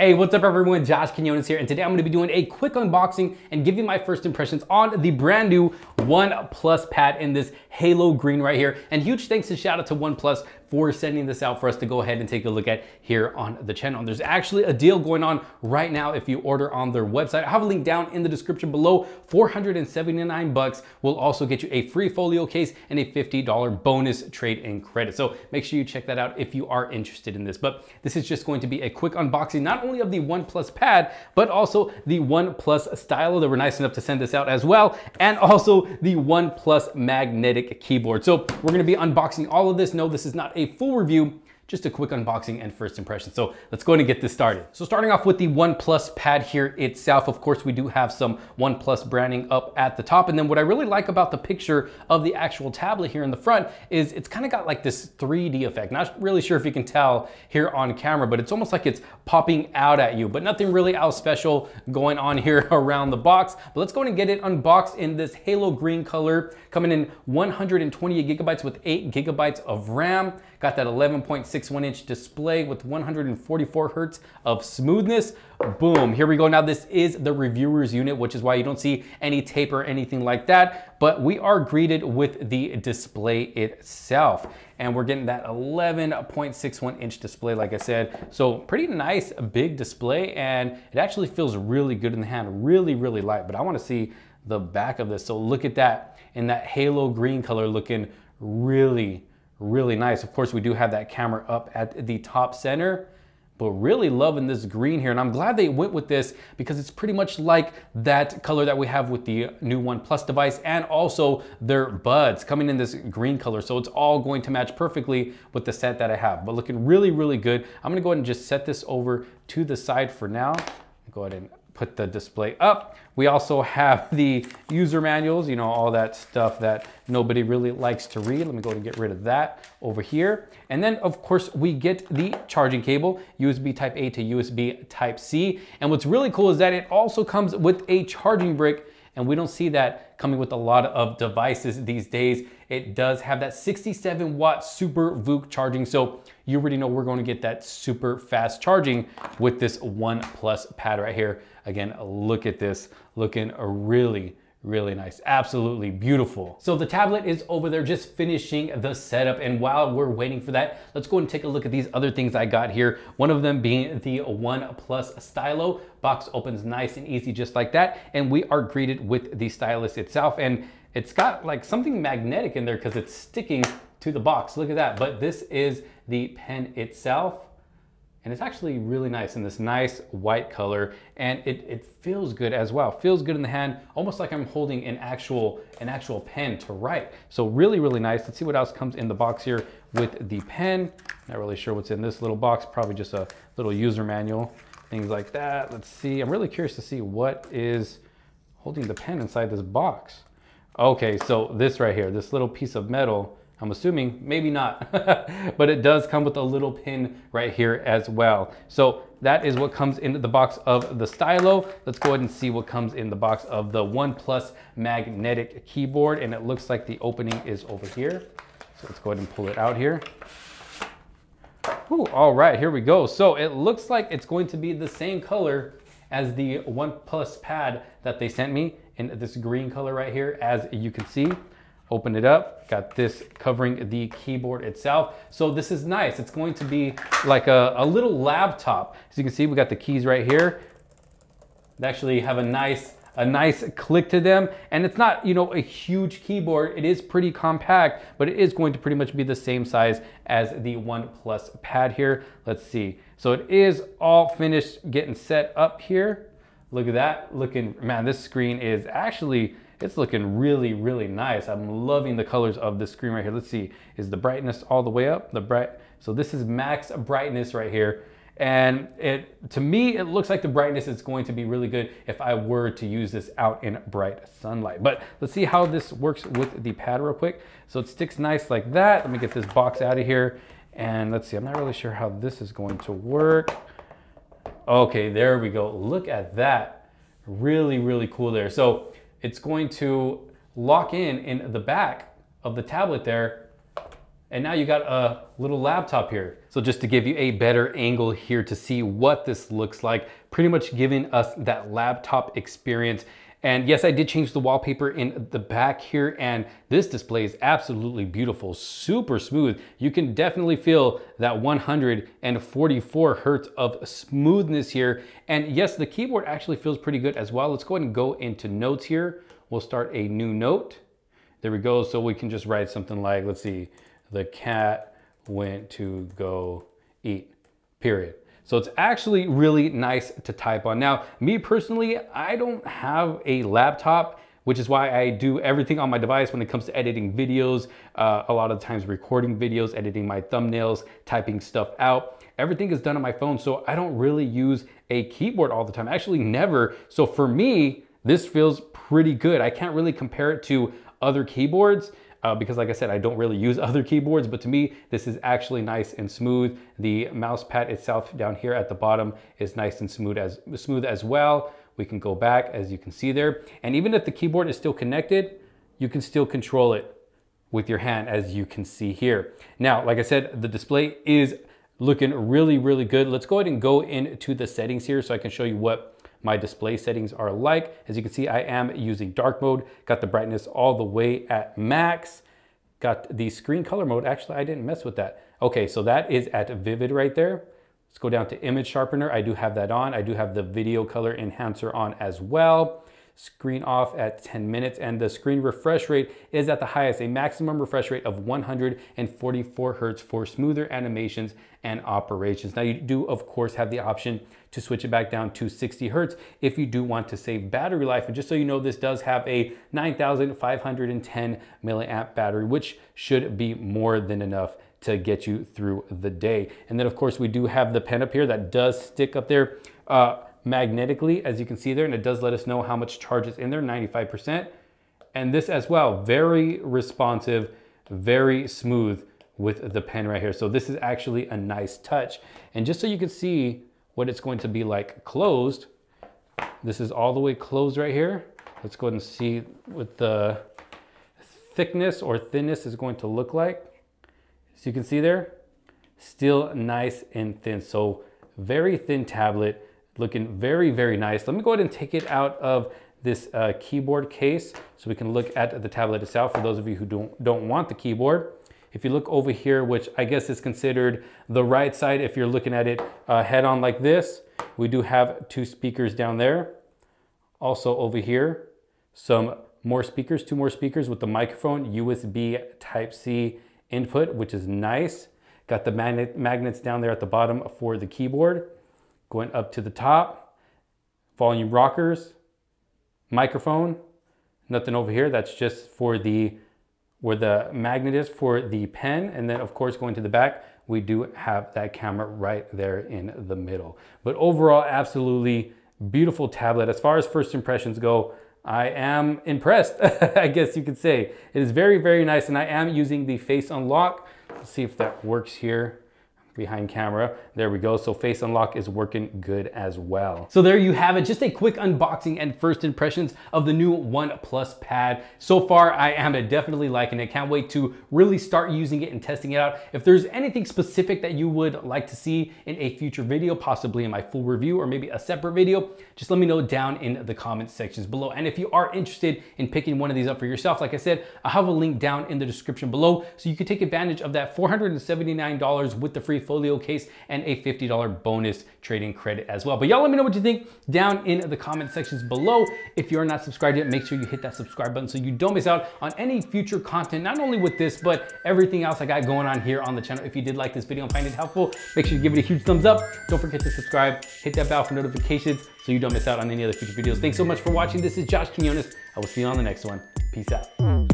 Hey, what's up everyone? Josh Quiñonez here, and today I'm gonna be doing a quick unboxing and giving my first impressions on the brand new OnePlus Pad in this Halo Green right here. And huge thanks and shout out to OnePlus for sending this out for us to go ahead and take a look at here on the channel. There's actually a deal going on right now if you order on their website. I have a link down in the description below. 479 bucks will also get you a free folio case and a $50 bonus trade-in credit. So make sure you check that out if you are interested in this. But this is just going to be a quick unboxing, not only of the OnePlus Pad, but also the OnePlus Stylo. They were nice enough to send this out as well. And also the OnePlus magnetic keyboard. So we're gonna be unboxing all of this. No, this is not a full review, just a quick unboxing and first impression. So let's go ahead and get this started. So starting off with the OnePlus pad here itself, of course, we do have some OnePlus branding up at the top. And then what I really like about the picture of the actual tablet here in the front is it's kind of got like this 3D effect. Not really sure if you can tell here on camera, but it's almost like it's popping out at you, but nothing really else special going on here around the box. But let's go ahead and get it unboxed in this Halo green color, coming in 128 gigabytes with eight gigabytes of RAM. Got that 11.61 inch display with 144 hertz of smoothness. Boom, here we go. Now this is the reviewer's unit, which is why you don't see any tape or anything like that, but we are greeted with the display itself. And we're getting that 11.61 inch display, like I said. So pretty nice, big display, and it actually feels really good in the hand, really, really light. But I wanna see the back of this. So look at that in that halo green color looking really, really nice. Of course, we do have that camera up at the top center, but really loving this green here. And I'm glad they went with this because it's pretty much like that color that we have with the new OnePlus device and also their buds coming in this green color. So it's all going to match perfectly with the set that I have, but looking really, really good. I'm gonna go ahead and just set this over to the side for now. Go ahead and put the display up. We also have the user manuals, you know, all that stuff that nobody really likes to read. Let me go and get rid of that over here. And then of course we get the charging cable, USB type A to USB type C. And what's really cool is that it also comes with a charging brick and we don't see that coming with a lot of devices these days. It does have that 67 watt super VOOC charging. So you already know we're going to get that super fast charging with this OnePlus pad right here. Again, look at this, looking really, really nice. Absolutely beautiful. So the tablet is over there just finishing the setup. And while we're waiting for that, let's go and take a look at these other things I got here. One of them being the OnePlus Stylo. Box opens nice and easy just like that. And we are greeted with the stylus itself. And it's got like something magnetic in there because it's sticking to the box. Look at that. But this is the pen itself and it's actually really nice in this nice white color and it, it feels good as well. Feels good in the hand almost like i'm holding an actual an actual pen to write. So really really nice. Let's see what else comes in the box here with the pen. Not really sure what's in this little box. Probably just a little user manual things like that. Let's see. I'm really curious to see what is holding the pen inside this box okay so this right here this little piece of metal I'm assuming, maybe not, but it does come with a little pin right here as well. So that is what comes in the box of the Stylo. Let's go ahead and see what comes in the box of the OnePlus magnetic keyboard. And it looks like the opening is over here. So let's go ahead and pull it out here. Ooh, all right, here we go. So it looks like it's going to be the same color as the OnePlus pad that they sent me in this green color right here, as you can see open it up, got this covering the keyboard itself. So this is nice. It's going to be like a, a little laptop. As you can see, we got the keys right here. They actually have a nice a nice click to them and it's not you know a huge keyboard it is pretty compact but it is going to pretty much be the same size as the OnePlus pad here let's see so it is all finished getting set up here look at that looking man this screen is actually it's looking really, really nice. I'm loving the colors of this screen right here. Let's see, is the brightness all the way up? The bright, so this is max brightness right here. And it, to me, it looks like the brightness is going to be really good if I were to use this out in bright sunlight. But let's see how this works with the pad real quick. So it sticks nice like that. Let me get this box out of here. And let's see, I'm not really sure how this is going to work. Okay, there we go. Look at that. Really, really cool there. So it's going to lock in in the back of the tablet there And now you got a little laptop here. So just to give you a better angle here to see what this looks like, pretty much giving us that laptop experience. And yes, I did change the wallpaper in the back here and this display is absolutely beautiful, super smooth. You can definitely feel that 144 hertz of smoothness here. And yes, the keyboard actually feels pretty good as well. Let's go ahead and go into notes here. We'll start a new note. There we go. So we can just write something like, let's see, the cat went to go eat, period. So it's actually really nice to type on. Now, me personally, I don't have a laptop which is why I do everything on my device when it comes to editing videos, uh, a lot of times recording videos, editing my thumbnails, typing stuff out. Everything is done on my phone, so I don't really use a keyboard all the time. Actually, never. So for me, this feels pretty good. I can't really compare it to other keyboards uh, because like I said, I don't really use other keyboards, but to me, this is actually nice and smooth. The mouse pad itself down here at the bottom is nice and smooth as, smooth as well. We can go back as you can see there. And even if the keyboard is still connected, you can still control it with your hand as you can see here. Now, like I said, the display is looking really, really good. Let's go ahead and go into the settings here so I can show you what my display settings are like. As you can see, I am using dark mode, got the brightness all the way at max, got the screen color mode. Actually, I didn't mess with that. Okay, so that is at vivid right there. Let's go down to image sharpener. I do have that on. I do have the video color enhancer on as well screen off at 10 minutes and the screen refresh rate is at the highest, a maximum refresh rate of 144 hertz for smoother animations and operations. Now you do of course have the option to switch it back down to 60 hertz if you do want to save battery life. And just so you know, this does have a 9,510 milliamp battery, which should be more than enough to get you through the day. And then of course we do have the pen up here that does stick up there. Uh, magnetically, as you can see there, and it does let us know how much charge is in there, 95%. And this as well, very responsive, very smooth with the pen right here. So this is actually a nice touch. And just so you can see what it's going to be like closed, this is all the way closed right here. Let's go ahead and see what the thickness or thinness is going to look like. As you can see there, still nice and thin. So very thin tablet looking very, very nice. Let me go ahead and take it out of this uh, keyboard case so we can look at the tablet itself for those of you who don't, don't want the keyboard. If you look over here, which I guess is considered the right side if you're looking at it uh, head on like this, we do have two speakers down there. Also over here, some more speakers, two more speakers with the microphone, USB Type-C input, which is nice. Got the magnet, magnets down there at the bottom for the keyboard. Going up to the top, volume rockers, microphone, nothing over here. That's just for the, where the magnet is for the pen. And then of course, going to the back, we do have that camera right there in the middle. But overall, absolutely beautiful tablet. As far as first impressions go, I am impressed, I guess you could say. It is very, very nice. And I am using the face unlock. Let's see if that works here behind camera. There we go. So face unlock is working good as well. So there you have it. Just a quick unboxing and first impressions of the new OnePlus Pad. So far, I am definitely liking it. Can't wait to really start using it and testing it out. If there's anything specific that you would like to see in a future video, possibly in my full review or maybe a separate video, just let me know down in the comment sections below. And if you are interested in picking one of these up for yourself, like I said, I have a link down in the description below so you can take advantage of that $479 with the free folio case and a $50 bonus trading credit as well. But y'all let me know what you think down in the comment sections below. If you're not subscribed yet, make sure you hit that subscribe button so you don't miss out on any future content, not only with this, but everything else I got going on here on the channel. If you did like this video and find it helpful, make sure you give it a huge thumbs up. Don't forget to subscribe, hit that bell for notifications so you don't miss out on any other future videos. Thanks so much for watching. This is Josh Quiñonez. I will see you on the next one. Peace out.